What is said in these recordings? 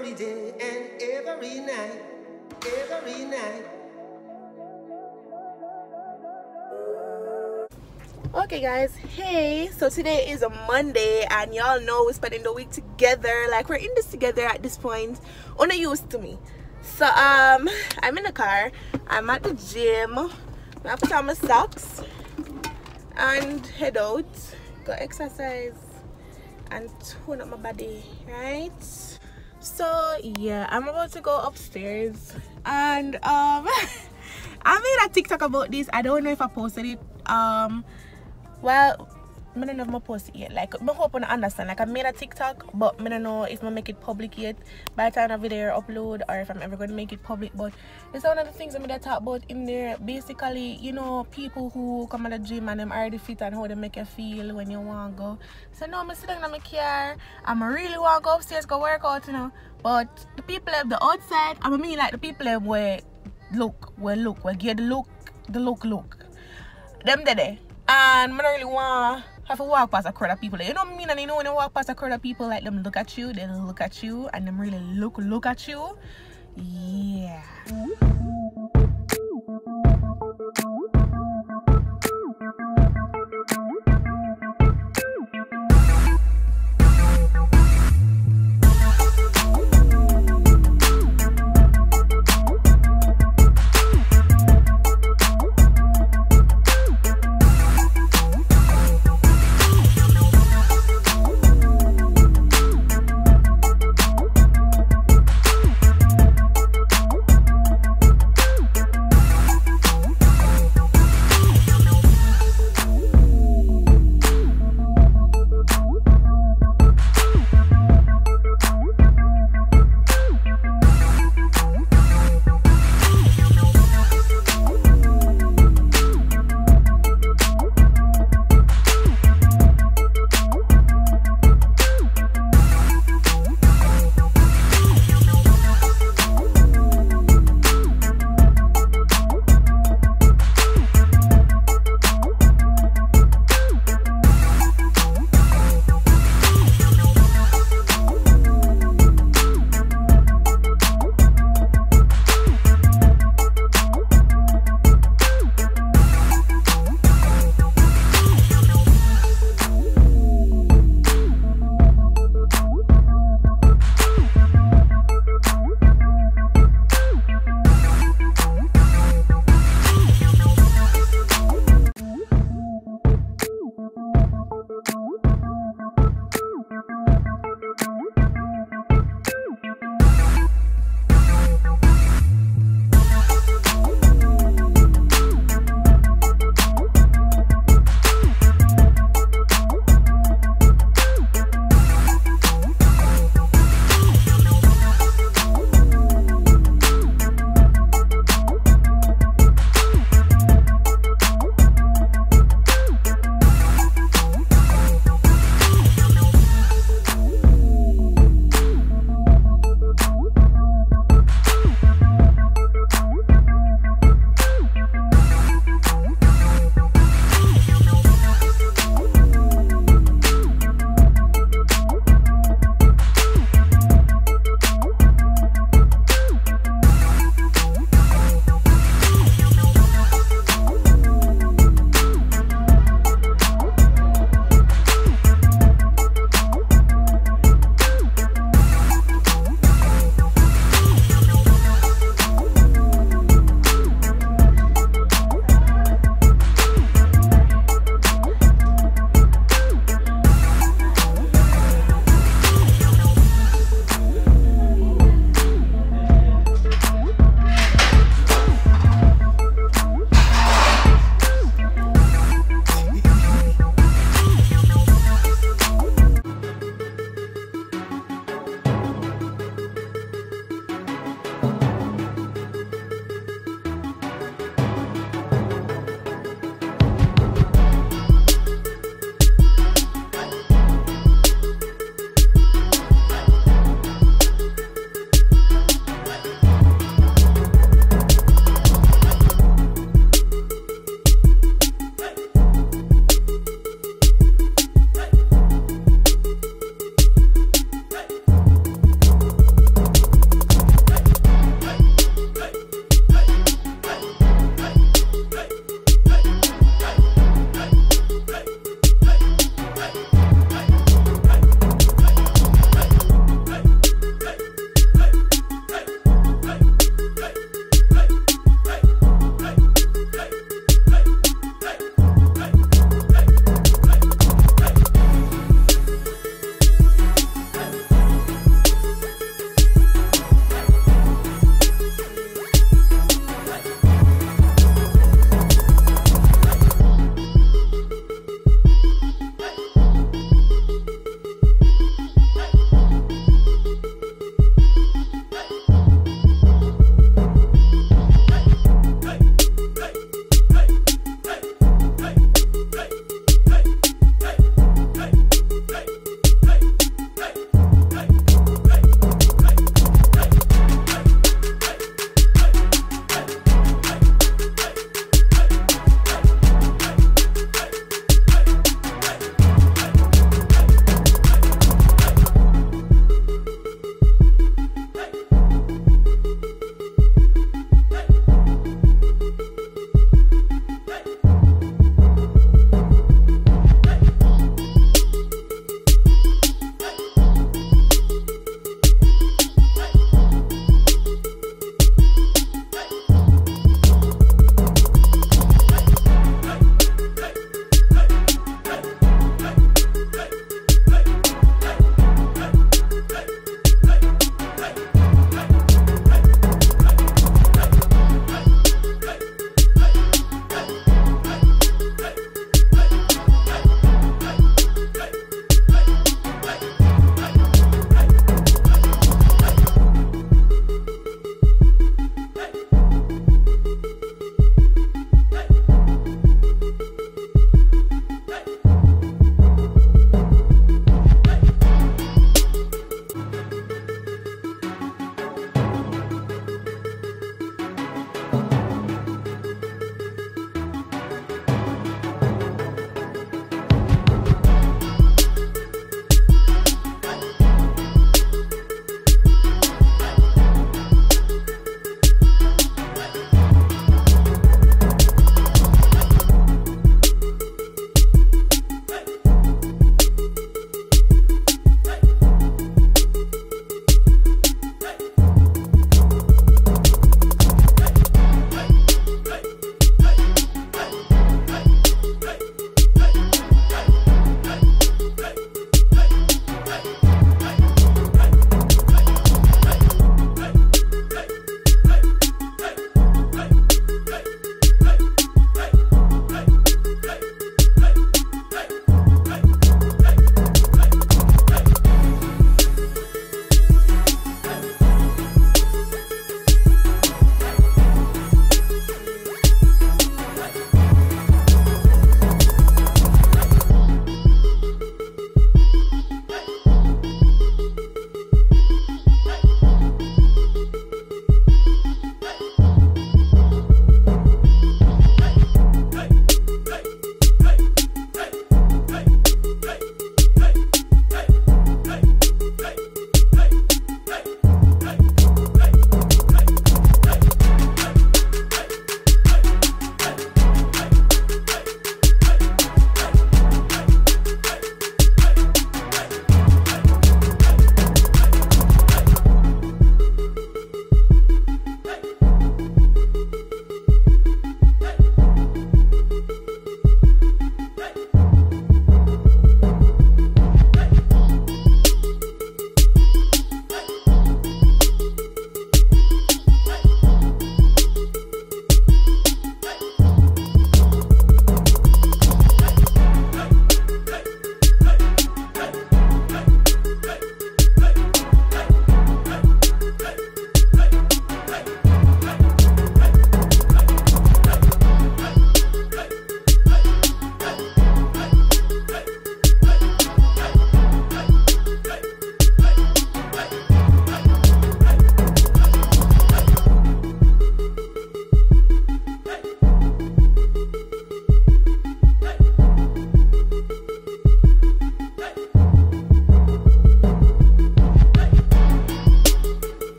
every day and every night, every night. Okay, guys. Hey, so today is a Monday, and y'all know we're spending the week together. Like we're in this together at this point. Only used to me. So um, I'm in the car. I'm at the gym. I put on my socks and head out. Go exercise and tone up my body, right? So yeah, I'm about to go upstairs and um I made a TikTok about this. I don't know if I posted it. Um well I don't know if I post yet. Like I hope I understand. Like I made a TikTok but I don't know if I make it public yet by the time the video upload or if I'm ever gonna make it public. But it's one of the things I'm gonna talk about in there. Basically, you know, people who come at the gym and them already fit and how they make you feel when you wanna go. So no, I'm sitting in my car. I'm really wanna go upstairs go work out, you know. But the people of the outside, I mean like the people of where look, where look, where get the look, the look look. Them there. And I don't really want have to walk past a crowd of people. You know what I mean? And you know when you walk past a crowd of people, like them look at you, they look at you, and them really look look at you. Yeah.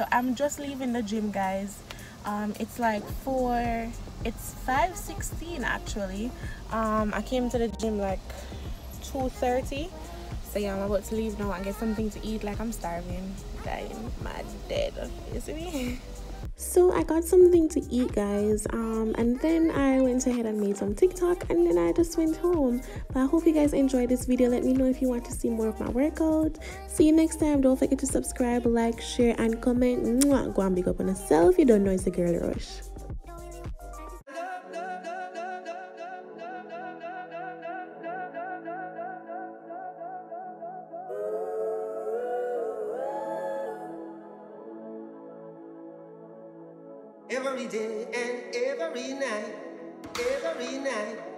So i'm just leaving the gym guys. Um it's like four it's 5:16 actually. Um i came to the gym like 2:30 so yeah i'm about to leave now and get something to eat. Like i'm starving. Dying mad dead. You see me so i got something to eat guys. Um and then i went ahead and made some tiktok and then i just went home. But i hope you guys enjoyed this video. Let me know if you want to see more of my workout. See you next time. Don't forget to subscribe like share and comment. Mwah. go and big up on yourself. You don't know it's a girl Rosh every day and every night, every night.